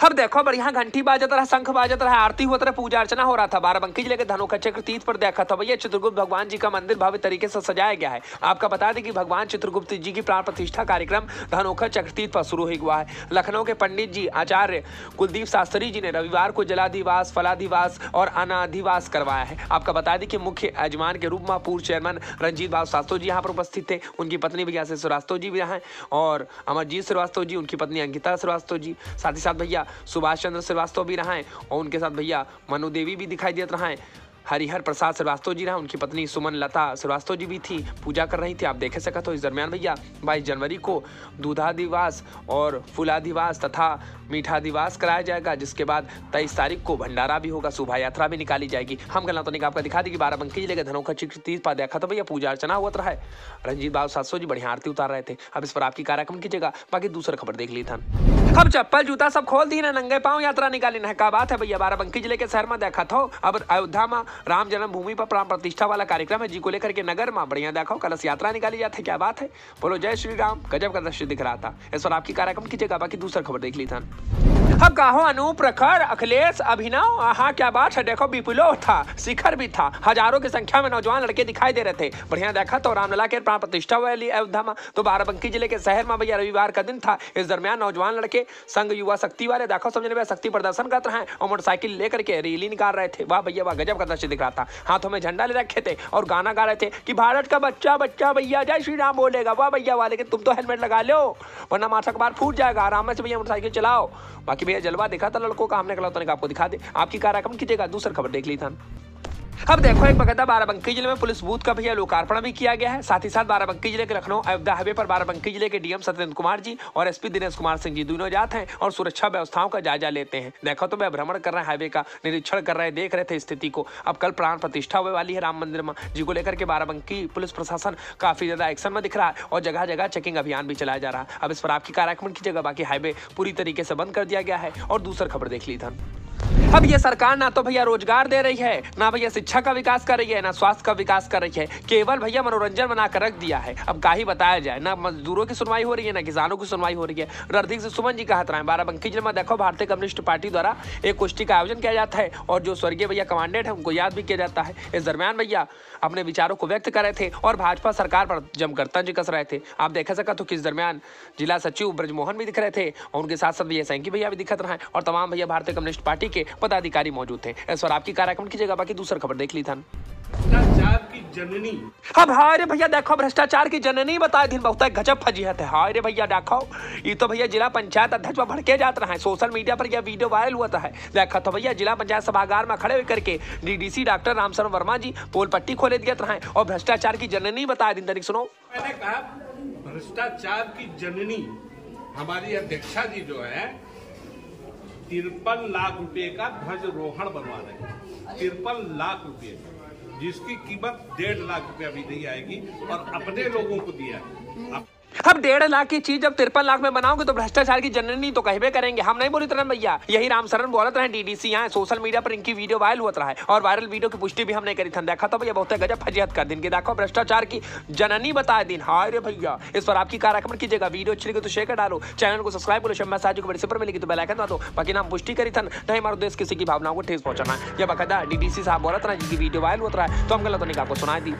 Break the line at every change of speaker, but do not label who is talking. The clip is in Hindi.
अब देखो बढ़िया घंटी बाजत रहा शंख बाजत रहा आरती होता रहा पूजा अर्चना हो रहा था। बाराबंकी ज़िले के धनोखा चक्र तीर्थ पर देखा था, भैया चित्रगुप्त भगवान जी का मंदिर भव्य तरीके से सजाया गया है। आपका बता दें कि भगवान चित्रगुप्त जी की प्राण प्रतिष्ठा कार्यक्रम धनोखा चक्र तीर्थ पर शुरू हुआ है। लखनऊ के पंडित जी, आचार्य कुलदीप शास्त्री जी ने रविवार को जलाधिवास, फलाधिवास और अनाधिवास करवाया है। आपका बता दें कि मुख्य यजमान के रूप में पूर्व चेयरमैन रंजीत बाबू श्रीवास्तव जी यहाँ पर उपस्थित थे। उनकी पत्नी भैया श्रीवास्तव जी भी यहाँ और अमरजीत श्रीवास्तव जी, उनकी पत्नी अंकिता श्रीवास्तव जी। साथ ही साथ भैया सुभाष चंद्र श्रीवास्तव भी रहा है और उनके साथ भैया मनु देवी भी दिखाई देते रहा है। हरिहर प्रसाद श्रीवास्तव जी रहा, उनकी पत्नी सुमन लता श्रीवास्तव जी भी थी, पूजा कर रही थी, आप देख सकते हो इस दरमियान भैया, बाईस जनवरी को दूधादिवास और फूलादिवास तथा मीठादिवास कराया जाएगा, जिसके बाद तेईस तारीख को भंडारा भी होगा, शोभा यात्रा भी निकाली जाएगी। हम गला तो आपका दिखा दी कि बाराबंकी ज़िले के धनोखा तीस पा देखा तो भैया, पूजा अर्चना हुआ रहा है। रंजीत बाबू सातसो जी बढ़िया आरती उतार रहे थे। अब इस पर आपकी कार्यक्रम कीजिएगा, बाकी दूसरा खबर देख ली था अब चप्पल, जूता सब खोल दी ना, नंगे पाँव यात्रा निकाली ना क्या बात है भैया बाराबंकी ज़िले के शहर में देखा था अब अयोध्या में राम जन्मभूमि पर प्राण प्रतिष्ठा वाला कार्यक्रम है, जी को लेकर के नगर में बढ़िया देखो, कलश यात्रा निकाली जाती है, क्या बात है? बोलो, जय श्री राम, गजब का दृश्य दिख रहा था। इस पर आपकी कार्यक्रम की जगह बाकी दूसरा खबर देख ली था कहो अनूप, प्रखर, अखिलेश, अभिनव। हाँ क्या बात है। देखो, विपुलो था, शिखर भी था। हज़ारों की संख्या में नौजवान लड़के दिखाई दे रहे थे। बढ़िया देखा तो रामलला के प्राण प्रतिष्ठा वाली अयोध्या में। तो बाराबंकी ज़िले के शहर में भैया रविवार का दिन था। इस दरमियान नौजवान लड़के संघ युवा शक्ति वाले, देखो समझने में शक्ति प्रदर्शन कर रहे हैं और मोटरसाइकिल लेकर के रैली निकाल रहे थे। वाह भैया, वाह, गजब का दृश्य दिख रहा था। हाथों में झंडा ले रखे थे और गाना गा रहे थे कि भारत का बच्चा बच्चा भैया, जय श्री राम बोलेगा। वाह भैया, वाह, लेकिन तुम तो हेलमेट लगा लो, वरना माथा कबार फूट जाएगा। आराम से भैया मोटरसाइकिल चलाओ। बाकी भैया जलवा दिखा था, लड़कों का हमने कहा आपको दिखा दे। आपकी कार्यक्रम कीजिएगा दूसरा खबर देख ली था। अब देखो एक बकायदा बाराबंकी ज़िले में, पुलिस बूथ का भैया लोकार्पण भी किया गया है। साथ ही साथ बाराबंकी ज़िले के लखनऊ अयोध्या हाईवे पर बाराबंकी ज़िले के डीएम सत्येंद्र कुमार जी और एसपी दिनेश कुमार सिंह जी दोनों जाते हैं और सुरक्षा व्यवस्थाओं का जायजा लेते हैं। देखो तो मैं भ्रमण कर रहे हैं, हाईवे का निरीक्षण कर रहे हैं, देख रहे थे स्थिति को। अब कल प्राण प्रतिष्ठा हुए वाली है राम मंदिर में। जी को लेकर के बाराबंकी पुलिस प्रशासन काफ़ी ज़्यादा एक्शन में दिख रहा है और जगह जगह चेकिंग अभियान भी चलाया जा रहा है। अब इस पर आपकी कार्यक्रम की जगह बाकी हाईवे पूरी तरीके से बंद कर दिया गया है और दूसरा खबर देख ली था अब ये सरकार ना तो भैया रोज़गार दे रही है, ना भैया शिक्षा का विकास कर रही है, ना स्वास्थ्य का विकास कर रही है। केवल भैया मनोरंजन बनाकर रख दिया है। अब का ही बताया जाए, ना मजदूरों की सुनवाई हो रही है, ना किसानों की सुनवाई हो रही है। से सुमन जी का रहे बाराबंकी ज़िले में देखो, भारतीय कम्युनिस्ट पार्टी द्वारा एक कुश्ती का आयोजन किया जाता है और जो स्वर्गीय भैया कमांडेंट है, उनको याद भी किया जाता है। इस दरमियान भैया अपने विचारों को व्यक्त कर रहे थे और भाजपा सरकार पर जमकर तंज कस रहे थे। आप देखा सका तो किस दरमियान जिला सचिव ब्रजमोहन भी दिख रहे थे और उनके साथ साथ भैया सैंकी भैया भी दिखत रहे और तमाम भैया भारतीय कम्युनिस्ट पार्टी के पदाधिकारी मौजूद थे। इस पर आपकी कार्यक्रम की जगह बाकी दूसरा खबर देख ली था
भ्रष्टाचार की जननी।
अब हाय रे भैया देखो भ्रष्टाचार की जननी बताए दिन बहुत गजब फजीहत है। हाय रे भैया देखो ये तो भैया जिला पंचायत अध्यक्ष पर भड़के जाता है। सोशल मीडिया पर यह वीडियो वायरल हुआ है। देखा तो भैया जिला पंचायत सभागार में खड़े होकर के डीडीसी डॉक्टर रामशरण वर्मा जी पोल पट्टी खोले दिया रहे और भ्रष्टाचार की जननी बताए दिन तनिक सुनो।
मैंने कहा भ्रष्टाचार की जननी हमारी अध्यक्षा जी जो है तिरपन लाख रुपए का ध्वज रोहण बनवा रहे हैं। तिरपन लाख रुपए जिसकी कीमत डेढ़ लाख रुपए अभी नहीं आएगी और अपने लोगों को दिया है। अब
डेढ़ लाख की चीज़ जब तिरपन लाख में बनाओगे तो भ्रष्टाचार की जननी तो कहबे करेंगे। हम नहीं बोली तरह भैया। यही रामशरण बोलत रहे डीडीसी यहाँ सोशल मीडिया पर इनकी वीडियो वायरल होता है और वायरल वीडियो की पुष्टि भी हमने करी था। देखा तो भैया बहुत गजब फजीहत कर दिन की। देखो, भ्रष्टाचार की जननी बताए दिन। हाय रे भैया, इस पर आपकी कार्यक्रम कीजिएगा। वीडियो अच्छी लगी तो शेयर डालो। चैनल को सब्सक्राइब करो शम्मा साजू को बड़ी से मिलेगी तो बेलाइकन दो। बाकी नाम पुष्टि करी था नहीं हमारे देश किसी की भावनाओं को ठेस पहुंचाना। है या बकायदा डीडीसी साहब बोलत रहा, जिनकी वीडियो वायरल होता है तो हम गलत नहीं आपको सुनाई दी।